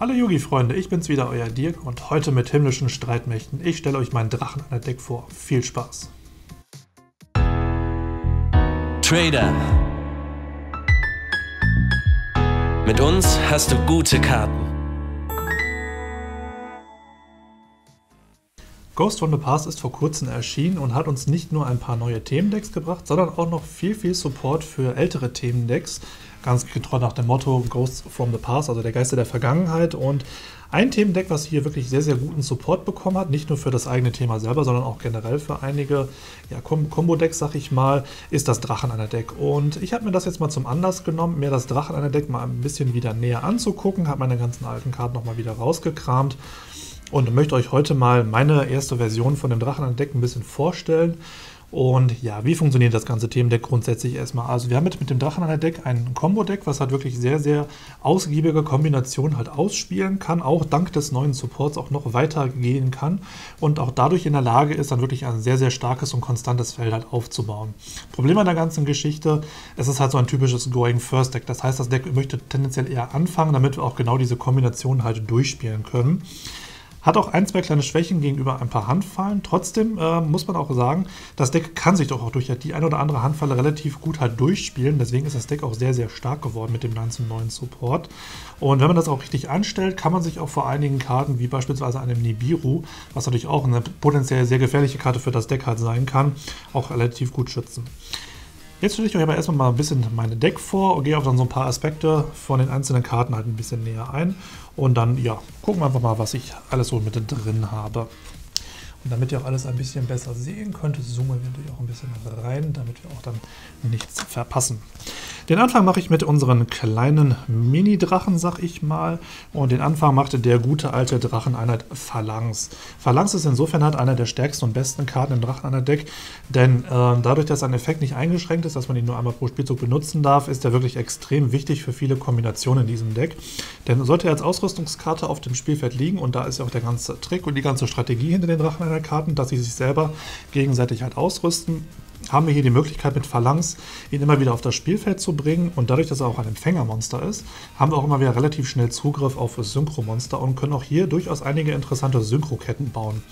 Hallo Yugi-Freunde, ich bin's wieder, euer Dirk und heute mit himmlischen Streitmächten. Ich stelle euch meinen Drachen an der Deck vor. Viel Spaß! Trader. Mit uns hast du gute Karten. Ghost from the Past ist vor kurzem erschienen und hat uns nicht nur ein paar neue Themendecks gebracht, sondern auch noch viel, viel Support für ältere Themendecks, ganz getreu nach dem Motto Ghosts from the Past, also der Geister der Vergangenheit. Und ein Themendeck, was hier wirklich sehr, sehr guten Support bekommen hat, nicht nur für das eigene Thema selber, sondern auch generell für einige ja, Combo-Decks, sag ich mal, ist das Drachen einer Deck. Und ich habe mir das jetzt mal zum Anlass genommen, mir das Drachen einer Deck mal ein bisschen wieder näher anzugucken, habe meine ganzen alten Karten nochmal wieder rausgekramt und möchte euch heute mal meine erste Version von dem Drachen einer Deck ein bisschen vorstellen und ja, wie funktioniert das ganze Themendeck grundsätzlich erstmal? Also wir haben mit, mit dem Drachen an der Deck ein Combo-Deck, was halt wirklich sehr, sehr ausgiebige Kombinationen halt ausspielen kann, auch dank des neuen Supports auch noch weitergehen kann und auch dadurch in der Lage ist, dann wirklich ein sehr, sehr starkes und konstantes Feld halt aufzubauen. Problem an der ganzen Geschichte, es ist halt so ein typisches Going First Deck. Das heißt, das Deck möchte tendenziell eher anfangen, damit wir auch genau diese Kombinationen halt durchspielen können. Hat auch ein, zwei kleine Schwächen gegenüber ein paar Handfallen. Trotzdem äh, muss man auch sagen, das Deck kann sich doch auch durch die eine oder andere Handfalle relativ gut halt durchspielen. Deswegen ist das Deck auch sehr, sehr stark geworden mit dem ganzen neuen Support. Und wenn man das auch richtig anstellt, kann man sich auch vor einigen Karten, wie beispielsweise einem Nibiru, was natürlich auch eine potenziell sehr gefährliche Karte für das Deck halt sein kann, auch relativ gut schützen. Jetzt stelle ich euch aber erstmal mal ein bisschen meine Deck vor und gehe auf dann so ein paar Aspekte von den einzelnen Karten halt ein bisschen näher ein. Und dann, ja, gucken wir einfach mal, was ich alles so mit drin habe. Und damit ihr auch alles ein bisschen besser sehen könnt, zoomen wir natürlich auch ein bisschen rein, damit wir auch dann nichts verpassen. Den Anfang mache ich mit unseren kleinen Mini-Drachen, sag ich mal. Und den Anfang machte der gute alte Dracheneinheit Phalanx. Phalanx ist insofern halt einer der stärksten und besten Karten im Dracheneinheit-Deck, denn äh, dadurch, dass ein Effekt nicht eingeschränkt ist, dass man ihn nur einmal pro Spielzug benutzen darf, ist er wirklich extrem wichtig für viele Kombinationen in diesem Deck. Denn sollte er als Ausrüstungskarte auf dem Spielfeld liegen, und da ist ja auch der ganze Trick und die ganze Strategie hinter den Dracheneinheit-Karten, dass sie sich selber gegenseitig halt ausrüsten, haben wir hier die Möglichkeit mit Phalanx ihn immer wieder auf das Spielfeld zu bringen und dadurch, dass er auch ein Empfängermonster ist, haben wir auch immer wieder relativ schnell Zugriff auf Synchromonster und können auch hier durchaus einige interessante Synchroketten bauen.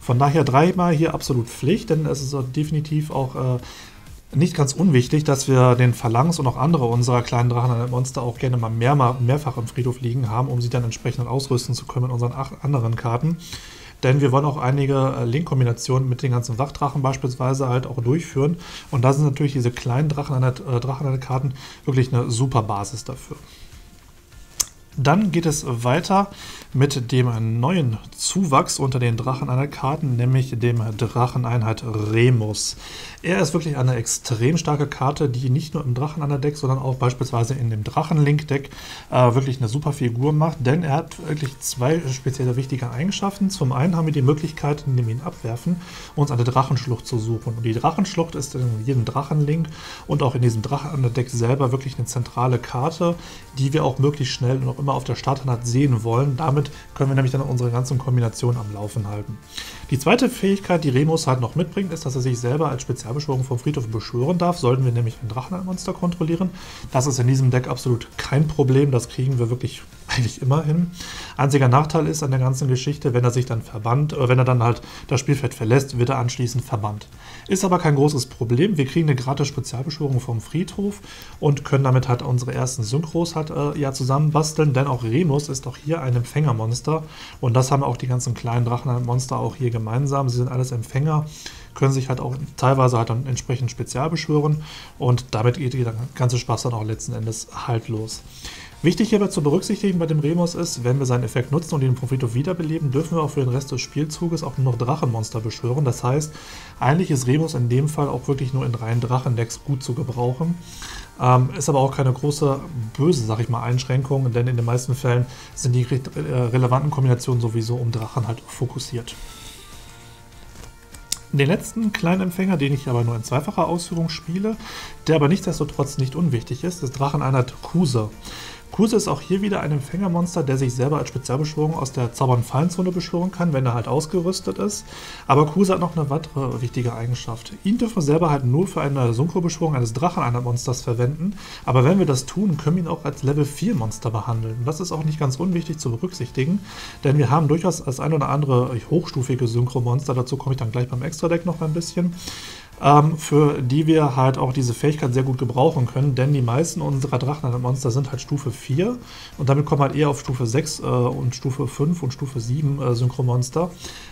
Von daher dreimal hier absolut Pflicht, denn es ist definitiv auch äh, nicht ganz unwichtig, dass wir den Phalanx und auch andere unserer kleinen Drachenmonster auch gerne mal mehr, mehrfach im Friedhof liegen haben, um sie dann entsprechend ausrüsten zu können mit unseren anderen Karten. Denn wir wollen auch einige äh, Link-Kombinationen mit den ganzen Wachdrachen beispielsweise halt auch durchführen. Und da sind natürlich diese kleinen Drachen äh, Drachen an der Karten wirklich eine super Basis dafür. Dann geht es weiter mit dem neuen Zuwachs unter den Drachen einer Karten, nämlich dem Dracheneinheit Remus. Er ist wirklich eine extrem starke Karte, die nicht nur im Drachen einer Deck, sondern auch beispielsweise in dem Drachenlink-Deck äh, wirklich eine super Figur macht, denn er hat wirklich zwei spezielle wichtige Eigenschaften. Zum einen haben wir die Möglichkeit, indem wir ihn abwerfen, uns eine Drachenschlucht zu suchen. Und die Drachenschlucht ist in jedem Drachenlink und auch in diesem Drachen einer Deck selber wirklich eine zentrale Karte, die wir auch möglichst schnell und auch immer auf der Starthand sehen wollen. Damit können wir nämlich dann unsere ganzen Kombinationen am Laufen halten. Die zweite Fähigkeit, die Remus halt noch mitbringt, ist, dass er sich selber als Spezialbeschwörung vom Friedhof beschwören darf, sollten wir nämlich ein Drachenmonster kontrollieren. Das ist in diesem Deck absolut kein Problem, das kriegen wir wirklich eigentlich immer hin. Einziger Nachteil ist an der ganzen Geschichte, wenn er sich dann verbannt, oder äh, wenn er dann halt das Spielfeld verlässt, wird er anschließend verbannt. Ist aber kein großes Problem. Wir kriegen eine gratis Spezialbeschwörung vom Friedhof und können damit halt unsere ersten Synchros halt äh, ja zusammenbasteln, denn auch Remus ist auch hier ein Empfängermonster und das haben auch die ganzen kleinen Drachenmonster auch hier gemeinsam. Sie sind alles Empfänger können sich halt auch teilweise halt dann entsprechend spezial beschwören und damit geht der ganze Spaß dann auch letzten Endes halt los. Wichtig hierbei zu berücksichtigen bei dem Remus ist, wenn wir seinen Effekt nutzen und im Profito wiederbeleben, dürfen wir auch für den Rest des Spielzuges auch nur noch Drachenmonster beschwören. Das heißt, eigentlich ist Remus in dem Fall auch wirklich nur in reinen Drachendecks gut zu gebrauchen. Ähm, ist aber auch keine große, böse, sag ich mal, Einschränkung, denn in den meisten Fällen sind die äh, relevanten Kombinationen sowieso um Drachen halt fokussiert. Den letzten kleinen Empfänger, den ich aber nur in zweifacher Ausführung spiele, der aber nichtsdestotrotz nicht unwichtig ist, ist Dracheneinheit Kuse. Kuse ist auch hier wieder ein Empfängermonster, der sich selber als Spezialbeschwörung aus der Zauber- und Fallenzone beschwören kann, wenn er halt ausgerüstet ist. Aber Kuse hat noch eine weitere wichtige Eigenschaft. Ihn dürfen wir selber halt nur für eine Synchro-Beschwörung eines Drachen-Monsters verwenden, aber wenn wir das tun, können wir ihn auch als Level 4 Monster behandeln. Das ist auch nicht ganz unwichtig zu berücksichtigen, denn wir haben durchaus das ein oder andere hochstufige Synchro-Monster, dazu komme ich dann gleich beim Extra-Deck noch ein bisschen, ähm, für die wir halt auch diese Fähigkeit sehr gut gebrauchen können, denn die meisten unserer Drachenmonster sind halt Stufe 4 und damit kommen halt eher auf Stufe 6 äh, und Stufe 5 und Stufe 7 äh, Synchromonster.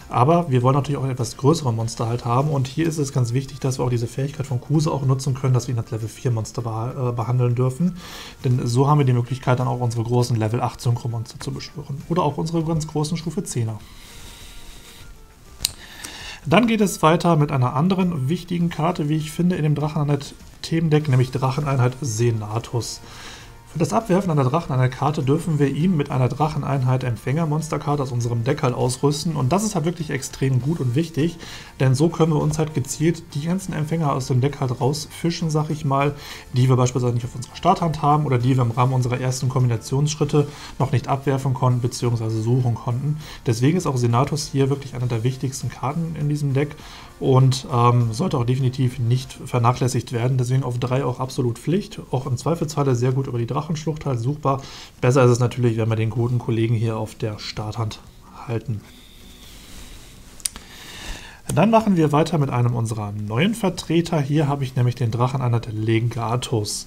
Aber wir wollen natürlich auch etwas größere Monster halt haben und hier ist es ganz wichtig, dass wir auch diese Fähigkeit von Kuse auch nutzen können, dass wir ihn als Level 4 Monster beh äh, behandeln dürfen. Denn so haben wir die Möglichkeit dann auch unsere großen Level 8 Synchromonster zu beschwören. Oder auch unsere ganz großen Stufe 10er. Dann geht es weiter mit einer anderen wichtigen Karte, wie ich finde, in dem Dracheneinheit-Themendeck, nämlich Dracheneinheit Senatus. Für das Abwerfen einer Dracheneinheit-Karte dürfen wir ihn mit einer Dracheneinheit Empfänger-Monsterkarte aus unserem Deck halt ausrüsten. Und das ist halt wirklich extrem gut und wichtig, denn so können wir uns halt gezielt die ganzen Empfänger aus dem Deck halt rausfischen, sag ich mal, die wir beispielsweise nicht auf unserer Starthand haben oder die wir im Rahmen unserer ersten Kombinationsschritte noch nicht abwerfen konnten bzw. suchen konnten. Deswegen ist auch Senatus hier wirklich eine der wichtigsten Karten in diesem Deck und ähm, sollte auch definitiv nicht vernachlässigt werden. Deswegen auf 3 auch absolut Pflicht. Auch im Zweifelsfalle sehr gut über die Drachenschlucht halt suchbar. Besser ist es natürlich, wenn wir den guten Kollegen hier auf der Starthand halten. Dann machen wir weiter mit einem unserer neuen Vertreter. Hier habe ich nämlich den Drachen einer Legatus.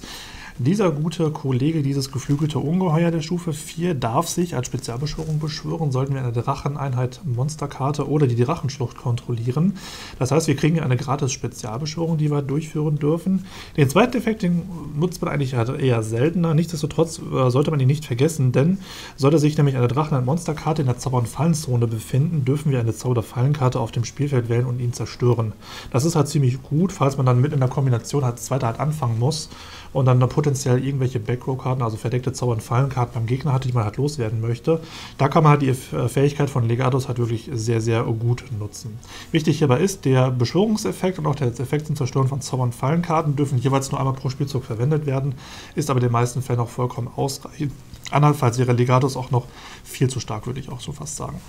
Dieser gute Kollege, dieses geflügelte Ungeheuer der Stufe 4, darf sich als Spezialbeschwörung beschwören, sollten wir eine Dracheneinheit Monsterkarte oder die Drachenschlucht kontrollieren. Das heißt, wir kriegen eine gratis Spezialbeschwörung, die wir durchführen dürfen. Den zweiten Effekt den nutzt man eigentlich eher seltener. Nichtsdestotrotz äh, sollte man ihn nicht vergessen, denn sollte sich nämlich eine Dracheneinheit Monsterkarte in der Zauber- und Fallenzone befinden, dürfen wir eine Zauber- Fallenkarte auf dem Spielfeld wählen und ihn zerstören. Das ist halt ziemlich gut, falls man dann mit in der Kombination als zweiter halt anfangen muss und dann potenziell irgendwelche Backrow-Karten, also verdeckte Zauber- und Fallenkarten beim Gegner hatte, die man halt loswerden möchte. Da kann man halt die äh, Fähigkeit von Legatus halt wirklich sehr, sehr gut nutzen. Wichtig hierbei ist, der Beschwörungseffekt und auch der Effekt zum Zerstören von Zauber- und Fallenkarten dürfen jeweils nur einmal pro Spielzug verwendet werden, ist aber in den meisten Fällen auch vollkommen ausreichend. Andernfalls wäre Legatus auch noch viel zu stark, würde ich auch so fast sagen.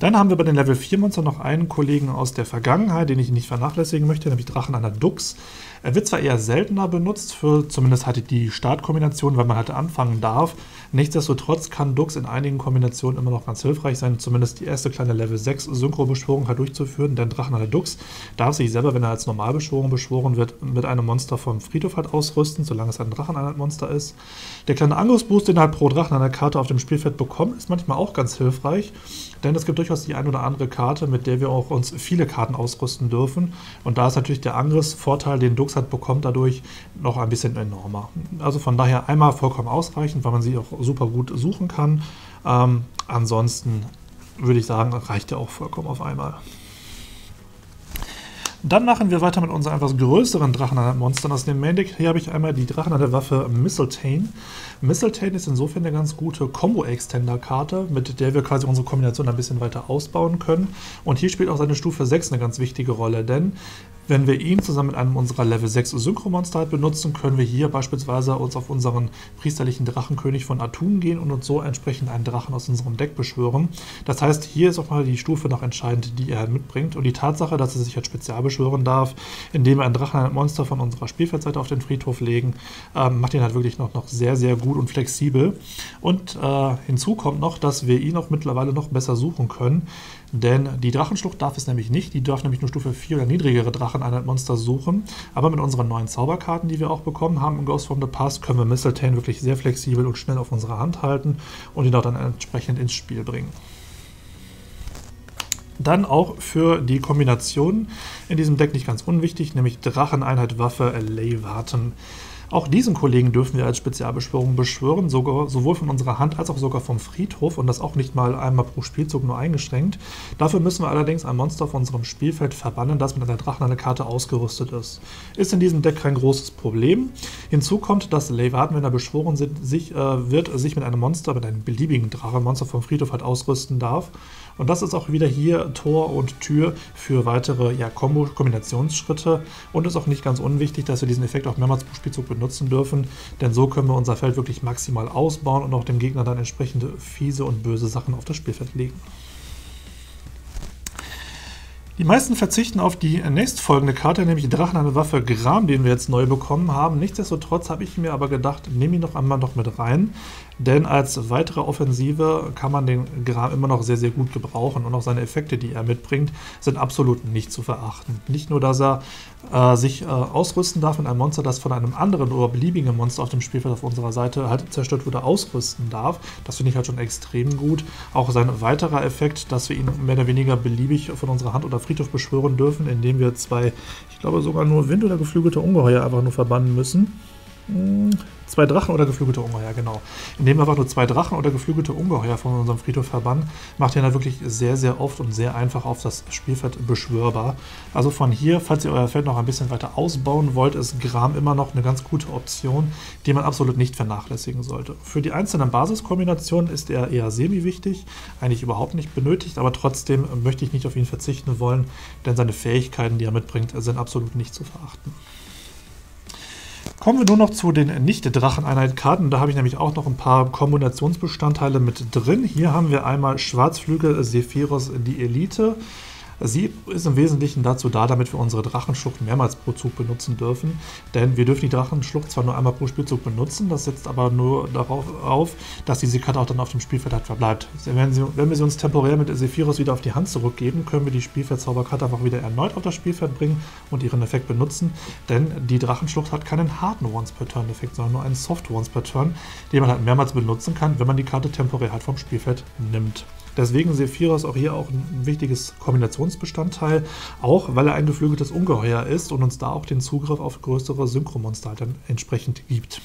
Dann haben wir bei den Level 4 Monstern noch einen Kollegen aus der Vergangenheit, den ich nicht vernachlässigen möchte, nämlich Drachen einer Dux. Er wird zwar eher seltener benutzt, für zumindest halt die Startkombination, weil man halt anfangen darf. Nichtsdestotrotz kann Dux in einigen Kombinationen immer noch ganz hilfreich sein, zumindest die erste kleine Level 6 Synchro-Beschwörung halt durchzuführen, denn Drachen der Dux darf sich selber, wenn er als Normalbeschwörung beschworen wird, mit einem Monster vom Friedhof halt ausrüsten, solange es ein Dracheneinheit-Monster ist. Der kleine Angriffsboost, den er halt pro Drachen der Karte auf dem Spielfeld bekommt, ist manchmal auch ganz hilfreich, denn es gibt durchaus die ein oder andere Karte, mit der wir auch uns viele Karten ausrüsten dürfen. Und da ist natürlich der Angriffsvorteil, den Dux hat, bekommt dadurch noch ein bisschen enormer. Also von daher einmal vollkommen ausreichend, weil man sie auch super gut suchen kann. Ähm, ansonsten würde ich sagen, reicht er auch vollkommen auf einmal. Dann machen wir weiter mit unseren etwas größeren Drachenmonstern aus dem Main Deck. Hier habe ich einmal die Drachen an der Waffe Mistletoe. Mistletoe ist insofern eine ganz gute Combo-Extender-Karte, mit der wir quasi unsere Kombination ein bisschen weiter ausbauen können. Und hier spielt auch seine Stufe 6 eine ganz wichtige Rolle, denn wenn wir ihn zusammen mit einem unserer Level 6 Synchromonster halt benutzen, können wir hier beispielsweise uns auf unseren priesterlichen Drachenkönig von Atun gehen und uns so entsprechend einen Drachen aus unserem Deck beschwören. Das heißt, hier ist auch mal die Stufe noch entscheidend, die er mitbringt. Und die Tatsache, dass er sich als Spezial beschwören darf, indem wir ein Drachenmonster von unserer Spielfeldseite auf den Friedhof legen, äh, macht ihn halt wirklich noch, noch sehr, sehr gut und flexibel. Und äh, hinzu kommt noch, dass wir ihn auch mittlerweile noch besser suchen können. Denn die Drachenschlucht darf es nämlich nicht. Die darf nämlich nur Stufe 4 oder niedrigere Dracheneinheit-Monster suchen. Aber mit unseren neuen Zauberkarten, die wir auch bekommen haben im Ghost from the Past, können wir Mistletoe wirklich sehr flexibel und schnell auf unserer Hand halten und ihn auch dann entsprechend ins Spiel bringen. Dann auch für die Kombination in diesem Deck nicht ganz unwichtig, nämlich Dracheneinheit Waffe Leyvaten. Auch diesen Kollegen dürfen wir als Spezialbeschwörung beschwören, sogar, sowohl von unserer Hand als auch sogar vom Friedhof und das auch nicht mal einmal pro Spielzug nur eingeschränkt. Dafür müssen wir allerdings ein Monster auf unserem Spielfeld verbannen, das mit einer Drachen eine Karte ausgerüstet ist. Ist in diesem Deck kein großes Problem. Hinzu kommt, dass Levaten, wenn er beschworen sind, sich, äh, wird, sich mit einem Monster, mit einem beliebigen Drachenmonster vom Friedhof halt ausrüsten darf. Und das ist auch wieder hier Tor und Tür für weitere ja, Kombo-Kombinationsschritte und ist auch nicht ganz unwichtig, dass wir diesen Effekt auch mehrmals pro Spielzug benutzen dürfen, denn so können wir unser Feld wirklich maximal ausbauen und auch dem Gegner dann entsprechende fiese und böse Sachen auf das Spielfeld legen. Die meisten verzichten auf die nächstfolgende Karte, nämlich Drachen eine Waffe Gram, den wir jetzt neu bekommen haben. Nichtsdestotrotz habe ich mir aber gedacht, nehme ihn noch einmal noch mit rein, denn als weitere Offensive kann man den Gram immer noch sehr, sehr gut gebrauchen und auch seine Effekte, die er mitbringt, sind absolut nicht zu verachten. Nicht nur, dass er äh, sich äh, ausrüsten darf mit einem Monster, das von einem anderen oder beliebigen Monster auf dem Spielfeld auf unserer Seite halt zerstört wurde, ausrüsten darf. Das finde ich halt schon extrem gut. Auch sein weiterer Effekt, dass wir ihn mehr oder weniger beliebig von unserer Hand oder Friedhof beschwören dürfen, indem wir zwei, ich glaube sogar nur Wind- oder geflügelte Ungeheuer einfach nur verbannen müssen. Hm, zwei Drachen oder geflügelte Ungeheuer, genau. Indem wir einfach nur zwei Drachen oder geflügelte Ungeheuer von unserem Friedhof verbannen, macht ihr da wirklich sehr, sehr oft und sehr einfach auf das Spielfeld beschwörbar. Also von hier, falls ihr euer Feld noch ein bisschen weiter ausbauen wollt, ist Gram immer noch eine ganz gute Option, die man absolut nicht vernachlässigen sollte. Für die einzelnen Basiskombinationen ist er eher semi-wichtig, eigentlich überhaupt nicht benötigt, aber trotzdem möchte ich nicht auf ihn verzichten wollen, denn seine Fähigkeiten, die er mitbringt, sind absolut nicht zu verachten. Kommen wir nur noch zu den Nicht-Dracheneinheit-Karten. Da habe ich nämlich auch noch ein paar Kombinationsbestandteile mit drin. Hier haben wir einmal Schwarzflügel Sephiros die Elite. Sie ist im Wesentlichen dazu da, damit wir unsere Drachenschlucht mehrmals pro Zug benutzen dürfen. Denn wir dürfen die Drachenschlucht zwar nur einmal pro Spielzug benutzen, das setzt aber nur darauf auf, dass diese Karte auch dann auf dem Spielfeld halt verbleibt. Wenn, sie, wenn wir sie uns temporär mit Sephiros wieder auf die Hand zurückgeben, können wir die Spielfeldzauberkarte einfach wieder erneut auf das Spielfeld bringen und ihren Effekt benutzen. Denn die Drachenschlucht hat keinen harten Once-per-Turn-Effekt, sondern nur einen Soft Once-per-Turn, den man halt mehrmals benutzen kann, wenn man die Karte temporär halt vom Spielfeld nimmt. Deswegen Sephiros auch hier auch ein wichtiges Kombinationsbestandteil, auch weil er ein geflügeltes Ungeheuer ist und uns da auch den Zugriff auf größere Synchromonster dann entsprechend gibt.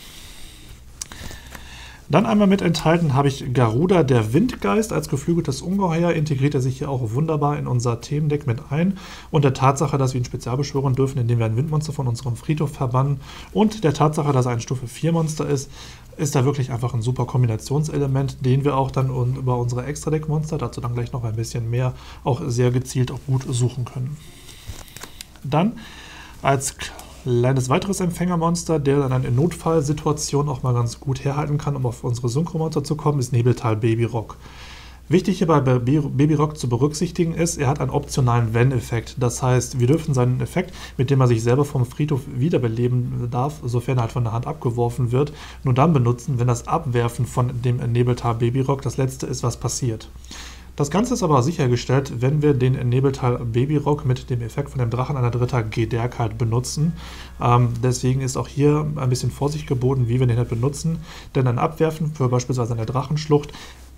Dann einmal mit enthalten habe ich Garuda, der Windgeist. Als geflügeltes Ungeheuer integriert er sich hier auch wunderbar in unser Themendeck mit ein. Und der Tatsache, dass wir ihn spezial beschwören dürfen, indem wir ein Windmonster von unserem Friedhof verbannen. Und der Tatsache, dass er ein Stufe 4 Monster ist, ist da wirklich einfach ein super Kombinationselement, den wir auch dann über unsere Extra-Deck-Monster, dazu dann gleich noch ein bisschen mehr, auch sehr gezielt auch gut suchen können. Dann als kleines weiteres Empfängermonster, der dann in Notfallsituationen auch mal ganz gut herhalten kann, um auf unsere Synchromonster zu kommen, ist Nebeltal Baby Rock. Wichtig hier bei Baby Rock zu berücksichtigen ist, er hat einen optionalen Wenn-Effekt. Das heißt, wir dürfen seinen Effekt, mit dem er sich selber vom Friedhof wiederbeleben darf, sofern er halt von der Hand abgeworfen wird, nur dann benutzen, wenn das Abwerfen von dem Nebeltal Baby Rock das letzte ist, was passiert. Das Ganze ist aber sichergestellt, wenn wir den Nebeltal Babyrock mit dem Effekt von dem Drachen einer dritter Gederkheit benutzen. Ähm, deswegen ist auch hier ein bisschen Vorsicht geboten, wie wir den halt benutzen, denn ein Abwerfen für beispielsweise eine Drachenschlucht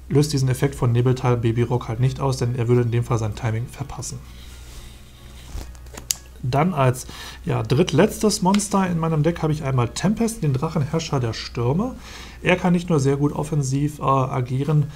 löst diesen Effekt von Nebeltal Babyrock halt nicht aus, denn er würde in dem Fall sein Timing verpassen. Dann als ja, drittletztes Monster in meinem Deck habe ich einmal Tempest, den Drachenherrscher der Stürme. Er kann nicht nur sehr gut offensiv äh, agieren,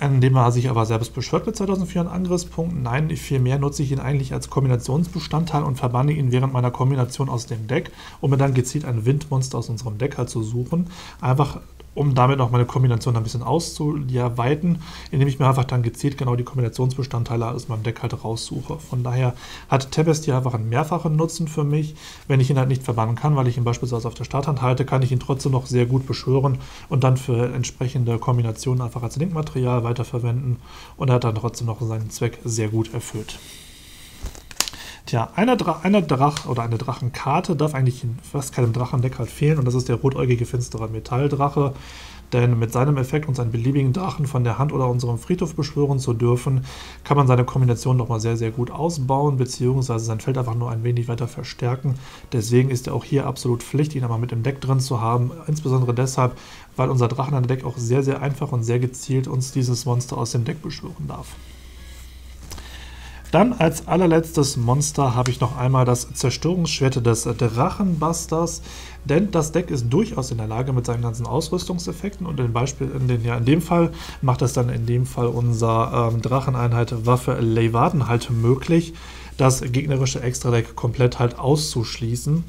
indem er sich aber selbst beschwört mit 2400 Angriffspunkten. Nein, vielmehr nutze ich ihn eigentlich als Kombinationsbestandteil und verbanne ihn während meiner Kombination aus dem Deck, um mir dann gezielt ein Windmonster aus unserem Deck halt zu suchen. Einfach um damit auch meine Kombination ein bisschen auszuweiten, indem ich mir einfach dann gezielt genau die Kombinationsbestandteile aus meinem Deck halt raussuche. Von daher hat Tempest hier einfach einen mehrfachen Nutzen für mich. Wenn ich ihn halt nicht verbannen kann, weil ich ihn beispielsweise auf der Starthand halte, kann ich ihn trotzdem noch sehr gut beschwören und dann für entsprechende Kombinationen einfach als Linkmaterial weiterverwenden und er hat dann trotzdem noch seinen Zweck sehr gut erfüllt. Tja, eine, Dra eine Drach oder eine Drachenkarte darf eigentlich in fast keinem Drachendeck halt fehlen und das ist der rotäugige finstere Metalldrache. Denn mit seinem Effekt, uns einen beliebigen Drachen von der Hand oder unserem Friedhof beschwören zu dürfen, kann man seine Kombination nochmal sehr, sehr gut ausbauen, beziehungsweise sein Feld einfach nur ein wenig weiter verstärken. Deswegen ist er auch hier absolut Pflicht, ihn aber mit im Deck drin zu haben. Insbesondere deshalb, weil unser Drachen an Deck auch sehr, sehr einfach und sehr gezielt uns dieses Monster aus dem Deck beschwören darf. Dann als allerletztes Monster habe ich noch einmal das Zerstörungsschwert des Drachenbusters, denn das Deck ist durchaus in der Lage mit seinen ganzen Ausrüstungseffekten und in, Beispiel, in, den, ja, in dem Fall macht es dann in dem Fall unser ähm, Dracheneinheit Waffe Levaden halt möglich, das gegnerische Extra-Deck komplett halt auszuschließen.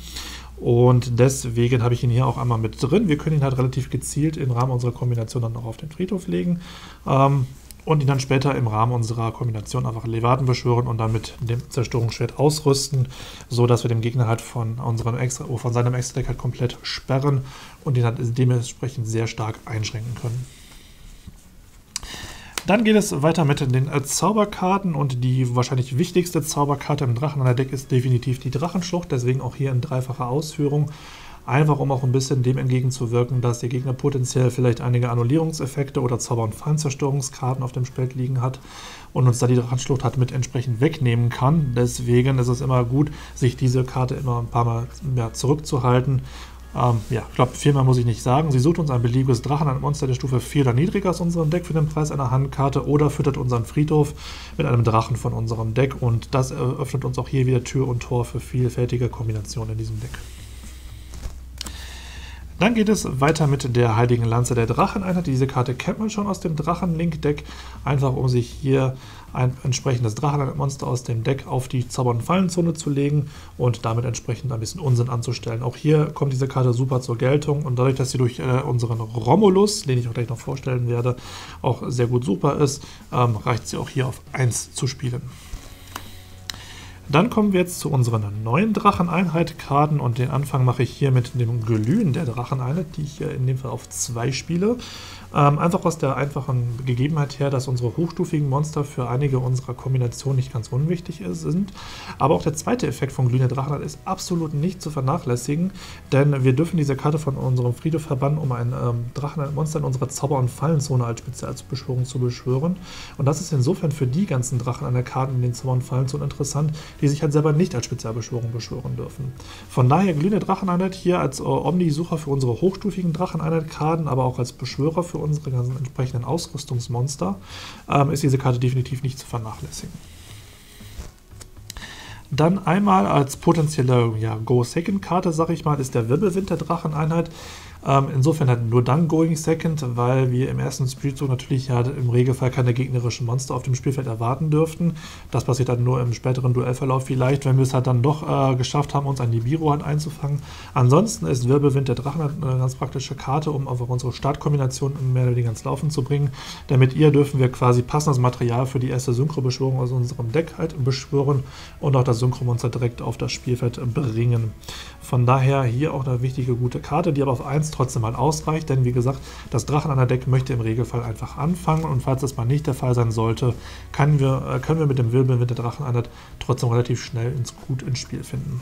Und deswegen habe ich ihn hier auch einmal mit drin. Wir können ihn halt relativ gezielt im Rahmen unserer Kombination dann auch auf den Friedhof legen. Ähm, und ihn dann später im Rahmen unserer Kombination einfach Levaten beschwören und dann mit dem Zerstörungsschwert ausrüsten, so dass wir dem Gegner halt von, unserem extra, von seinem Extra-Deck halt komplett sperren und ihn halt dementsprechend sehr stark einschränken können. Dann geht es weiter mit den Zauberkarten und die wahrscheinlich wichtigste Zauberkarte im Drachen an der Deck ist definitiv die Drachenschlucht, deswegen auch hier in dreifacher Ausführung. Einfach um auch ein bisschen dem entgegenzuwirken, dass der Gegner potenziell vielleicht einige Annullierungseffekte oder Zauber- und Feinzerstörungskarten auf dem Spiel liegen hat und uns da die Drachenschlucht hat mit entsprechend wegnehmen kann. Deswegen ist es immer gut, sich diese Karte immer ein paar Mal ja, zurückzuhalten. Ähm, ja, ich glaube, viermal muss ich nicht sagen. Sie sucht uns ein beliebiges Drachen, ein Monster der Stufe 4 oder niedriger aus unserem Deck für den Preis einer Handkarte oder füttert unseren Friedhof mit einem Drachen von unserem Deck und das eröffnet uns auch hier wieder Tür und Tor für vielfältige Kombinationen in diesem Deck. Dann geht es weiter mit der Heiligen Lanze der Dracheneinheit. Diese Karte kennt man schon aus dem Drachenlink-Deck, einfach um sich hier ein entsprechendes Drachenmonster aus dem Deck auf die Zauber- und Fallenzone zu legen und damit entsprechend ein bisschen Unsinn anzustellen. Auch hier kommt diese Karte super zur Geltung und dadurch, dass sie durch äh, unseren Romulus, den ich auch gleich noch vorstellen werde, auch sehr gut super ist, ähm, reicht sie auch hier auf 1 zu spielen. Dann kommen wir jetzt zu unseren neuen Dracheneinheit-Karten und den Anfang mache ich hier mit dem Glühen der Dracheneinheit, die ich hier in dem Fall auf zwei spiele. Ähm, einfach aus der einfachen Gegebenheit her, dass unsere hochstufigen Monster für einige unserer Kombinationen nicht ganz unwichtig sind. Aber auch der zweite Effekt von glühender Drachenheit ist absolut nicht zu vernachlässigen, denn wir dürfen diese Karte von unserem Friedhof verbannen, um ein ähm, Drachenmonster in unserer Zauber- und Fallenzone als Spezialbeschwörung zu beschwören. Und das ist insofern für die ganzen Drachen an der Karte in den Zauber- und Fallenzonen interessant, die sich halt selber nicht als Spezialbeschwörung beschwören dürfen. Von daher glühende Dracheneinheit hier als äh, Omni-Sucher für unsere hochstufigen Dracheneinheit-Karten, aber auch als Beschwörer für unsere ganzen entsprechenden Ausrüstungsmonster, ähm, ist diese Karte definitiv nicht zu vernachlässigen. Dann einmal als potenzielle ja, Go-Second-Karte, sag ich mal, ist der Wirbelwind der Dracheneinheit. Ähm, insofern halt nur dann Going Second, weil wir im ersten Spielzug natürlich ja im Regelfall keine gegnerischen Monster auf dem Spielfeld erwarten dürften. Das passiert dann nur im späteren Duellverlauf vielleicht, wenn wir es halt dann doch äh, geschafft haben, uns ein Libiro halt einzufangen. Ansonsten ist Wirbelwind der Drachen eine ganz praktische Karte, um einfach unsere Startkombination mehr oder weniger ins Laufen zu bringen. Denn mit ihr dürfen wir quasi passendes Material für die erste Synchro-Beschwörung aus unserem Deck halt beschwören und auch das Synchro-Monster direkt auf das Spielfeld bringen. Von daher hier auch eine wichtige, gute Karte, die aber auf 1 trotzdem mal ausreicht, denn wie gesagt, das Drachen an der Deck möchte im Regelfall einfach anfangen und falls das mal nicht der Fall sein sollte, können wir, äh, können wir mit dem Wirbelwind der Drachen an der trotzdem relativ schnell ins gut ins Spiel finden.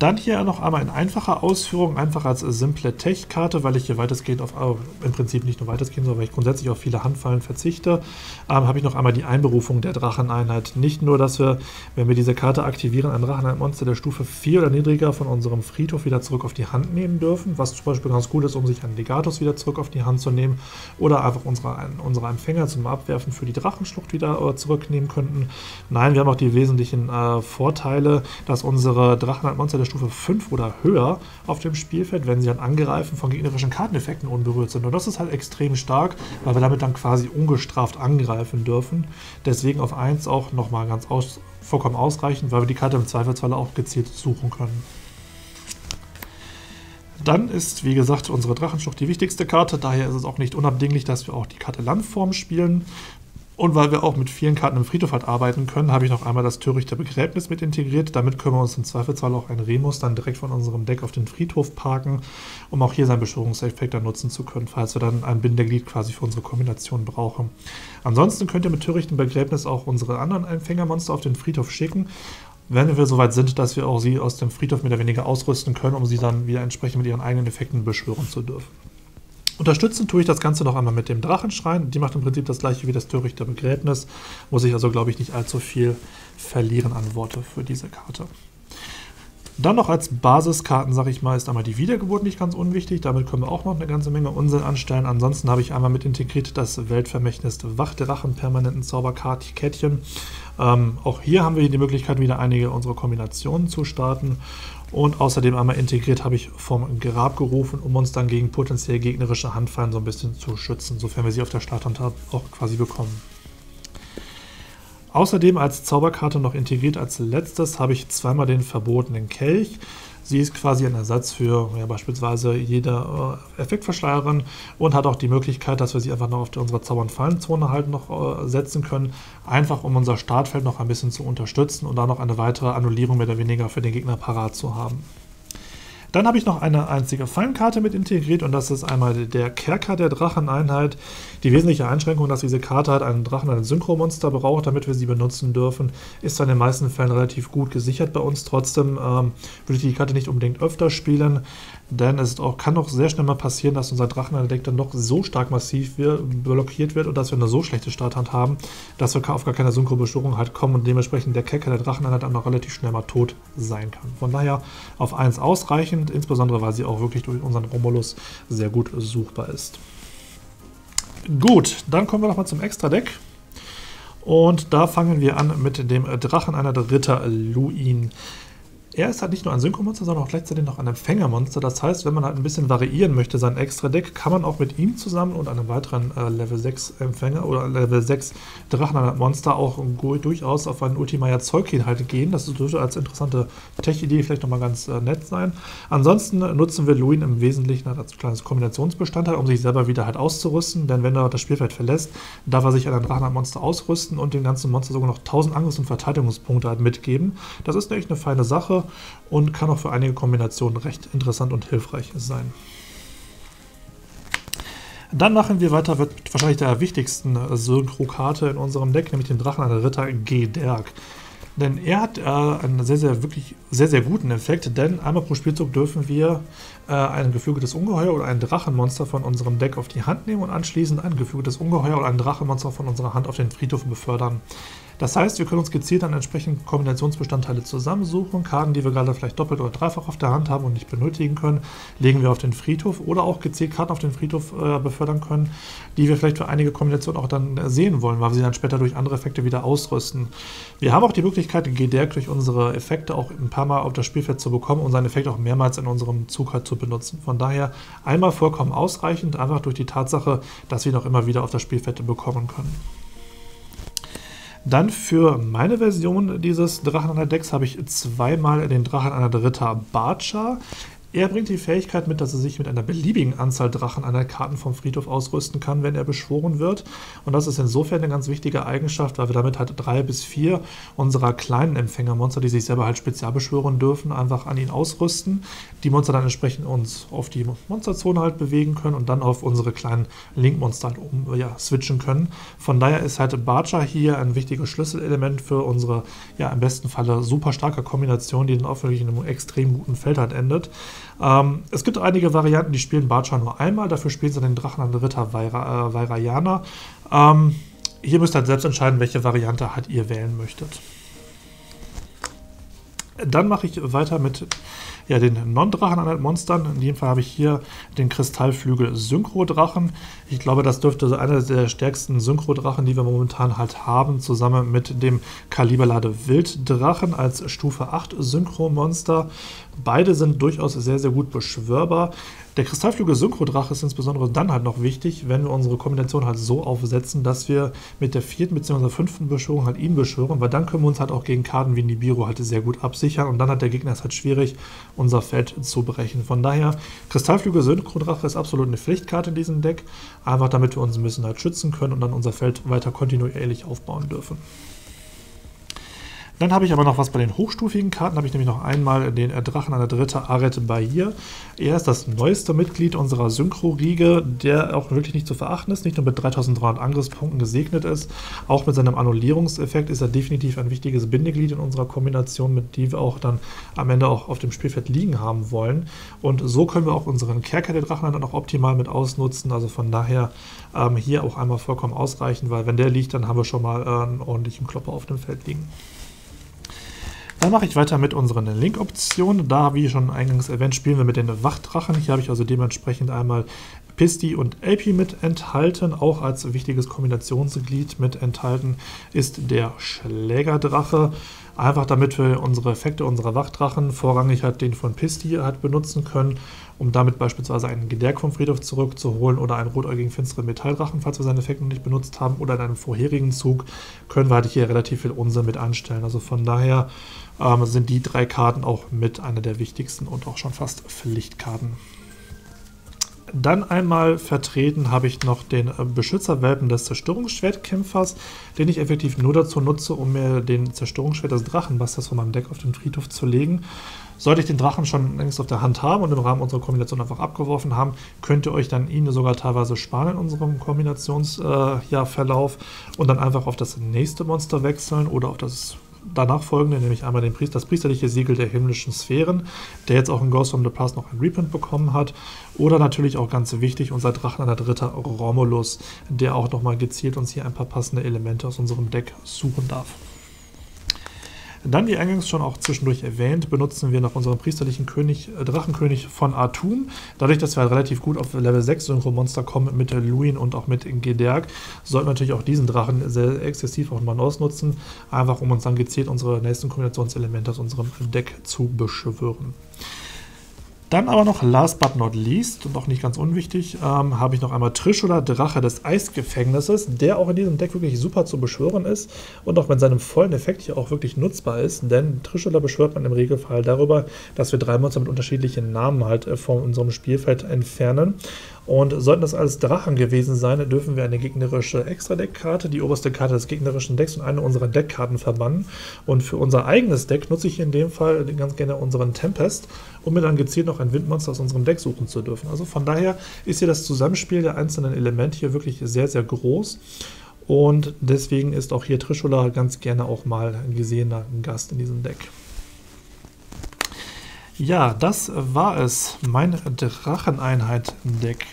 Dann hier noch einmal in einfacher Ausführung, einfach als simple Tech-Karte, weil ich hier weitestgehend auf, äh, im Prinzip nicht nur weitestgehend, sondern weil ich grundsätzlich auf viele Handfallen verzichte, ähm, habe ich noch einmal die Einberufung der Dracheneinheit. Nicht nur, dass wir, wenn wir diese Karte aktivieren, ein Dracheneinheit-Monster der Stufe 4 oder niedriger von unserem Friedhof wieder zurück auf die Hand nehmen dürfen, was zum Beispiel ganz gut ist, um sich einen Legatus wieder zurück auf die Hand zu nehmen oder einfach unsere, unsere Empfänger zum Abwerfen für die Drachenschlucht wieder äh, zurücknehmen könnten. Nein, wir haben auch die wesentlichen äh, Vorteile, dass unsere Dracheneinheit-Monster der Stufe 5 oder höher auf dem Spielfeld, wenn sie dann angreifen, von gegnerischen Karteneffekten unberührt sind. Und das ist halt extrem stark, weil wir damit dann quasi ungestraft angreifen dürfen. Deswegen auf 1 auch nochmal ganz aus, vollkommen ausreichend, weil wir die Karte im Zweifelsfall auch gezielt suchen können. Dann ist, wie gesagt, unsere Drachenschlucht die wichtigste Karte. Daher ist es auch nicht unabdinglich, dass wir auch die Karte Landform spielen. Und weil wir auch mit vielen Karten im Friedhof halt arbeiten können, habe ich noch einmal das törichte Begräbnis mit integriert. Damit können wir uns im Zweifelsfall auch ein Remus dann direkt von unserem Deck auf den Friedhof parken, um auch hier seinen Beschwörungseffekt dann nutzen zu können, falls wir dann ein Bindeglied quasi für unsere Kombination brauchen. Ansonsten könnt ihr mit törichtem Begräbnis auch unsere anderen Empfängermonster auf den Friedhof schicken wenn wir soweit sind, dass wir auch sie aus dem Friedhof mehr oder weniger ausrüsten können, um sie dann wieder entsprechend mit ihren eigenen Effekten beschwören zu dürfen. Unterstützen tue ich das Ganze noch einmal mit dem Drachenschrein. Die macht im Prinzip das gleiche wie das törichte Begräbnis. Muss ich also, glaube ich, nicht allzu viel verlieren an Worte für diese Karte. Dann noch als Basiskarten, sage ich mal, ist einmal die Wiedergeburt nicht ganz unwichtig. Damit können wir auch noch eine ganze Menge Unsinn anstellen. Ansonsten habe ich einmal mit integriert das Weltvermächtnis Wachdrachen permanenten Zauberkartikettchen. Ähm, auch hier haben wir die Möglichkeit, wieder einige unserer Kombinationen zu starten. Und außerdem einmal integriert habe ich vom Grab gerufen, um uns dann gegen potenziell gegnerische Handfallen so ein bisschen zu schützen, sofern wir sie auf der Starthand auch quasi bekommen. Außerdem als Zauberkarte noch integriert als letztes habe ich zweimal den verbotenen Kelch. Sie ist quasi ein Ersatz für ja, beispielsweise jede äh, Effektverschleierin und hat auch die Möglichkeit, dass wir sie einfach noch auf unsere Zauber- und Fallenzone halt noch äh, setzen können, einfach um unser Startfeld noch ein bisschen zu unterstützen und da noch eine weitere Annullierung mehr oder weniger für den Gegner parat zu haben. Dann habe ich noch eine einzige Fallenkarte mit integriert und das ist einmal der Kerker der Dracheneinheit. Die wesentliche Einschränkung, dass diese Karte halt einen Drachen, ein Synchromonster braucht, damit wir sie benutzen dürfen, ist zwar in den meisten Fällen relativ gut gesichert bei uns. Trotzdem ähm, würde ich die Karte nicht unbedingt öfter spielen, denn es auch, kann auch sehr schnell mal passieren, dass unser Drachendeck dann doch so stark massiv wird, blockiert wird und dass wir eine so schlechte Starthand haben, dass wir auf gar keine Synchro-Beschwörung halt kommen und dementsprechend der Kerker der Dracheneinheit dann noch relativ schnell mal tot sein kann. Von daher auf 1 ausreichend, insbesondere weil sie auch wirklich durch unseren Romulus sehr gut suchbar ist. Gut, dann kommen wir nochmal zum Extra-Deck. Und da fangen wir an mit dem Drachen einer Ritter Luin. Er ist halt nicht nur ein Synchromonster, sondern auch gleichzeitig noch ein Empfängermonster. Das heißt, wenn man halt ein bisschen variieren möchte, sein Extra-Deck, kann man auch mit ihm zusammen und einem weiteren äh, Level 6 Empfänger oder Level 6 Drachenmonster auch durchaus auf einen Ultimaya Zeugkin halt gehen. Das dürfte als interessante Tech-Idee vielleicht nochmal ganz äh, nett sein. Ansonsten nutzen wir Luin im Wesentlichen halt als kleines Kombinationsbestandteil, um sich selber wieder halt auszurüsten. Denn wenn er das Spielfeld verlässt, darf er sich an ein Drachenmonster ausrüsten und dem ganzen Monster sogar noch 1000 Angriffs- und Verteidigungspunkte halt mitgeben. Das ist echt eine feine Sache und kann auch für einige Kombinationen recht interessant und hilfreich sein. Dann machen wir weiter mit wahrscheinlich der wichtigsten Synchro-Karte in unserem Deck, nämlich den Drachen an der Ritter G-Derg. Denn er hat äh, einen sehr, sehr, wirklich sehr, sehr guten Effekt, denn einmal pro Spielzug dürfen wir äh, ein geflügeltes Ungeheuer oder ein Drachenmonster von unserem Deck auf die Hand nehmen und anschließend ein geflügeltes Ungeheuer oder ein Drachenmonster von unserer Hand auf den Friedhof befördern. Das heißt, wir können uns gezielt dann entsprechend Kombinationsbestandteile zusammensuchen. Karten, die wir gerade vielleicht doppelt oder dreifach auf der Hand haben und nicht benötigen können, legen wir auf den Friedhof oder auch gezielt Karten auf den Friedhof äh, befördern können, die wir vielleicht für einige Kombinationen auch dann sehen wollen, weil wir sie dann später durch andere Effekte wieder ausrüsten. Wir haben auch die Möglichkeit, GDR durch unsere Effekte auch ein paar Mal auf das Spielfeld zu bekommen und seinen Effekt auch mehrmals in unserem Zug halt zu benutzen. Von daher einmal vollkommen ausreichend, einfach durch die Tatsache, dass wir noch immer wieder auf das Spielfeld bekommen können. Dann für meine Version dieses Drachen einer Decks habe ich zweimal den Drachen einer Dritter Barcha. Er bringt die Fähigkeit mit, dass er sich mit einer beliebigen Anzahl Drachen einer Karten vom Friedhof ausrüsten kann, wenn er beschworen wird. Und das ist insofern eine ganz wichtige Eigenschaft, weil wir damit halt drei bis vier unserer kleinen Empfängermonster, die sich selber halt spezial beschwören dürfen, einfach an ihn ausrüsten. Die Monster dann entsprechend uns auf die Monsterzone halt bewegen können und dann auf unsere kleinen Link-Monster halt um, ja, switchen können. Von daher ist halt Barcha hier ein wichtiges Schlüsselelement für unsere, ja, im besten Falle super starke Kombination, die dann auch wirklich in einem extrem guten Feld halt endet. Ähm, es gibt einige Varianten, die spielen Barcha nur einmal, dafür spielen sie den Drachen an Ritter Vaira, äh. Ähm, hier müsst ihr halt selbst entscheiden, welche Variante halt ihr wählen möchtet. Dann mache ich weiter mit ja, den Non-Drachen-Monstern. In dem Fall habe ich hier den Kristallflügel Synchro-Drachen. Ich glaube, das dürfte so einer der stärksten Synchro-Drachen, die wir momentan halt haben, zusammen mit dem Kaliberlade Wilddrachen als Stufe 8 Synchro-Monster. Beide sind durchaus sehr, sehr gut beschwörbar. Der Kristallflügel Synchrodrache ist insbesondere dann halt noch wichtig, wenn wir unsere Kombination halt so aufsetzen, dass wir mit der vierten bzw. fünften Beschwörung halt ihn beschwören, weil dann können wir uns halt auch gegen Karten wie Nibiru halt sehr gut absichern und dann hat der Gegner es halt schwierig, unser Feld zu brechen. Von daher, Kristallflügel Synchrodrache ist absolut eine Pflichtkarte in diesem Deck, einfach damit wir uns ein bisschen halt schützen können und dann unser Feld weiter kontinuierlich aufbauen dürfen. Dann habe ich aber noch was bei den hochstufigen Karten. habe ich nämlich noch einmal den Drachen an der dritte Aret Bahir. Er ist das neueste Mitglied unserer Synchro-Riege, der auch wirklich nicht zu verachten ist, nicht nur mit 3300 Angriffspunkten gesegnet ist, auch mit seinem Annullierungseffekt ist er definitiv ein wichtiges Bindeglied in unserer Kombination, mit die wir auch dann am Ende auch auf dem Spielfeld liegen haben wollen. Und so können wir auch unseren Kerker der Drachen dann auch optimal mit ausnutzen. Also von daher ähm, hier auch einmal vollkommen ausreichend, weil wenn der liegt, dann haben wir schon mal äh, einen ordentlichen Klopper auf dem Feld liegen. Dann mache ich weiter mit unseren Link-Optionen. Da, wie schon eingangs erwähnt, spielen wir mit den Wachdrachen. Hier habe ich also dementsprechend einmal Pisti und AP mit enthalten. Auch als wichtiges Kombinationsglied mit enthalten ist der Schlägerdrache. Einfach damit wir unsere Effekte unserer Wachdrachen vorrangig halt den von Pisti halt benutzen können um damit beispielsweise einen Gederk vom Friedhof zurückzuholen oder einen rotäugigen finsteren Metalldrachen, falls wir seinen Effekt noch nicht benutzt haben, oder in einem vorherigen Zug können wir halt hier relativ viel Unsinn mit anstellen. Also von daher ähm, sind die drei Karten auch mit einer der wichtigsten und auch schon fast Pflichtkarten. Dann einmal vertreten habe ich noch den äh, Beschützerwelpen des Zerstörungsschwertkämpfers, den ich effektiv nur dazu nutze, um mir den Zerstörungsschwert des Drachenbusters von meinem Deck auf den Friedhof zu legen. Sollte ich den Drachen schon längst auf der Hand haben und im Rahmen unserer Kombination einfach abgeworfen haben, könnt ihr euch dann ihn sogar teilweise sparen in unserem Kombinationsverlauf äh, und dann einfach auf das nächste Monster wechseln oder auf das danach folgende, nämlich einmal den Priester, das priesterliche Siegel der himmlischen Sphären, der jetzt auch in Ghost from the Past noch ein Reprint bekommen hat. Oder natürlich auch ganz wichtig, unser Drachen an der dritte Romulus, der auch nochmal gezielt uns hier ein paar passende Elemente aus unserem Deck suchen darf. Dann, wie eingangs schon auch zwischendurch erwähnt, benutzen wir noch unseren priesterlichen König, äh, Drachenkönig von Atum. Dadurch, dass wir halt relativ gut auf Level 6 Synchro-Monster kommen mit Luin und auch mit Gederk, sollten wir natürlich auch diesen Drachen sehr exzessiv auch mal ausnutzen, einfach um uns dann gezielt unsere nächsten Kombinationselemente aus unserem Deck zu beschwören. Dann aber noch last but not least und auch nicht ganz unwichtig, ähm, habe ich noch einmal Trishula, Drache des Eisgefängnisses, der auch in diesem Deck wirklich super zu beschwören ist und auch mit seinem vollen Effekt hier auch wirklich nutzbar ist, denn Trishula beschwört man im Regelfall darüber, dass wir drei Monster mit unterschiedlichen Namen halt äh, von unserem Spielfeld entfernen und sollten das alles Drachen gewesen sein, dürfen wir eine gegnerische Extra-Deck-Karte, die oberste Karte des gegnerischen Decks und eine unserer Deckkarten verbannen. Und für unser eigenes Deck nutze ich in dem Fall ganz gerne unseren Tempest, um mir dann gezielt noch ein Windmonster aus unserem Deck suchen zu dürfen. Also von daher ist hier das Zusammenspiel der einzelnen Elemente hier wirklich sehr, sehr groß. Und deswegen ist auch hier Trishula ganz gerne auch mal ein gesehener Gast in diesem Deck. Ja, das war es, mein Dracheneinheit-Deck.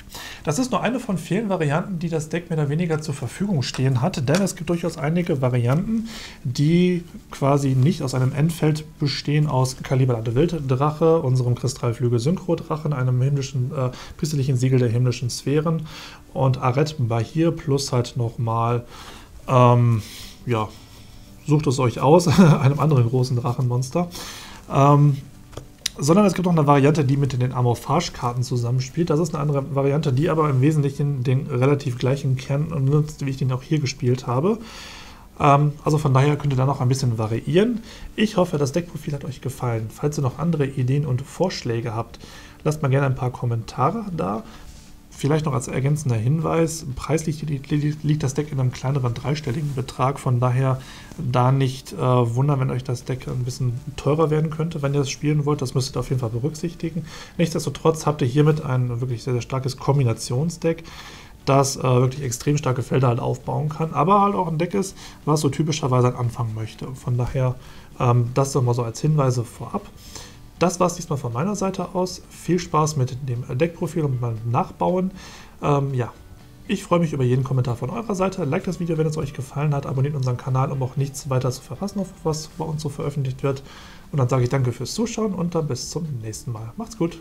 Das ist nur eine von vielen Varianten, die das Deck mehr oder weniger zur Verfügung stehen hat, denn es gibt durchaus einige Varianten, die quasi nicht aus einem Endfeld bestehen aus Kaliberlande Wilddrache, unserem Kristallflügel Synchro-Drachen, einem himmlischen, äh, priesterlichen Siegel der himmlischen Sphären und Aret Bahir plus halt nochmal, ähm, ja, sucht es euch aus, einem anderen großen Drachenmonster. Ähm, sondern es gibt noch eine Variante, die mit den Amorphage-Karten zusammenspielt. Das ist eine andere Variante, die aber im Wesentlichen den relativ gleichen Kern nutzt, wie ich den auch hier gespielt habe. Ähm, also von daher könnt ihr da noch ein bisschen variieren. Ich hoffe, das Deckprofil hat euch gefallen. Falls ihr noch andere Ideen und Vorschläge habt, lasst mal gerne ein paar Kommentare da. Vielleicht noch als ergänzender Hinweis, preislich liegt das Deck in einem kleineren dreistelligen Betrag, von daher da nicht äh, wundern, wenn euch das Deck ein bisschen teurer werden könnte, wenn ihr das spielen wollt, das müsstet ihr auf jeden Fall berücksichtigen. Nichtsdestotrotz habt ihr hiermit ein wirklich sehr, sehr starkes Kombinationsdeck, das äh, wirklich extrem starke Felder halt aufbauen kann, aber halt auch ein Deck ist, was so typischerweise anfangen möchte. Von daher ähm, das nochmal so als Hinweise vorab. Das war es diesmal von meiner Seite aus. Viel Spaß mit dem Deckprofil und beim Nachbauen. Ähm, ja, ich freue mich über jeden Kommentar von eurer Seite. Like das Video, wenn es euch gefallen hat. Abonniert unseren Kanal, um auch nichts weiter zu verpassen, was bei uns so veröffentlicht wird. Und dann sage ich danke fürs Zuschauen und dann bis zum nächsten Mal. Macht's gut.